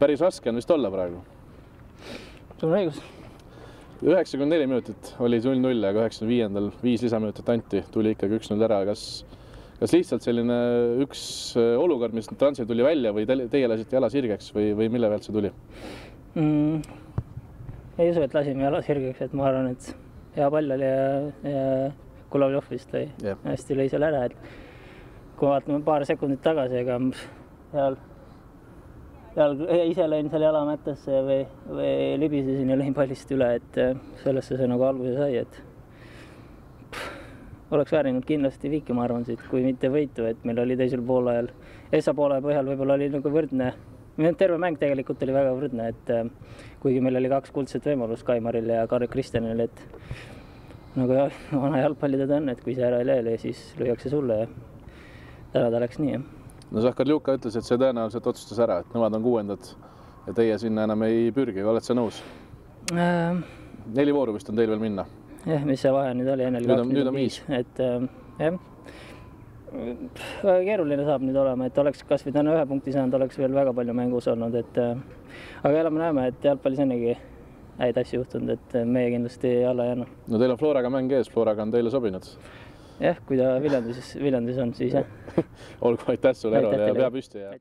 päris raske on vist olla praegu. sul on õigus. üheksakümmend neli minutit oli null-null, aga üheksakümne viiendal viis lisaminutit anti, tuli ikkagi üks-null ära, kas, kas lihtsalt selline üks olukord, mis Transil tuli välja või te, teie lasite jala sirgeks või, või mille pealt see tuli mm,? ei usu, et lasime jala sirgeks, et ma arvan, et hea pall oli ja, ja Kulovjov vist lõi yeah. hästi lõi seal ära, et kui vaatame paar sekundit tagasi, ega seal jalg, ise lõin seal jalamättesse või, või libisesin ja lõin pallist üle, et äh, sellesse see nagu alguse sai, et pff, oleks väärinud kindlasti viiki, ma arvan, siit, kui mitte võitu, et meil oli teisel poolajal, Essa poole põhjal võib-olla oli nagu võrdne, terve mäng tegelikult oli väga võrdne, et äh, kuigi meil oli kaks kuldset võimalust Kaimaril ja Karl Kristjanil, et nagu jah, vana jalgpallide ta on, et kui see ära ei löö, siis lüüakse sulle ja täna ta läks nii, jah no Zahharljuka ütles, et see tõenäoliselt otsustas ära, et nemad on kuuendad ja teie sinna enam ei pürgi, oled sa nõus äh,? neli vooru vist on teil veel minna. jah, mis see vahe nüüd oli, enne oli kaks, nüüd on viis, et äh, jah väga keeruline saab nüüd olema, et oleks kasvõi täna ühe punkti saanud, oleks veel väga palju mängus olnud, et äh, aga elame-näeme, et jalgpallis onnegi häid asju juhtunud, et meie kindlasti alla ei anna. no teil on Floraga mäng ees, Floraga on teile sobinud jah, kui ta Viljandis, Viljandis on, siis jah. Olgu, aitäh sulle, Erol ja pea püsti ja.